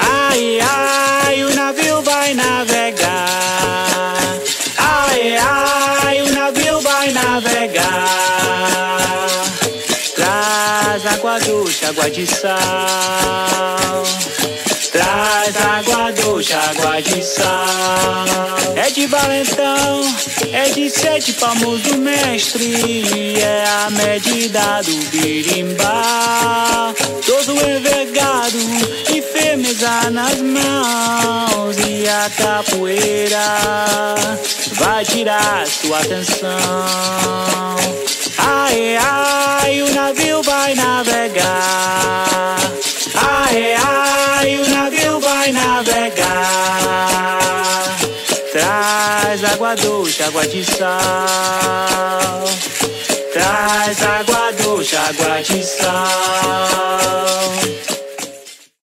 Ai, ai, o navio vai navegar. Ai, ai, o navio vai navegar. Traz água doce, água de sal. Traz água doce, água de sal. É de valentão, é de sete palmos do mestre. É a medida do birimbau. Mãos. E a capoeira vai tirar sua atenção. Ai, ai, o navio vai navegar. Ai, ai, o navio vai navegar. Traz água doce, água de sal. Traz água doce, água de sal.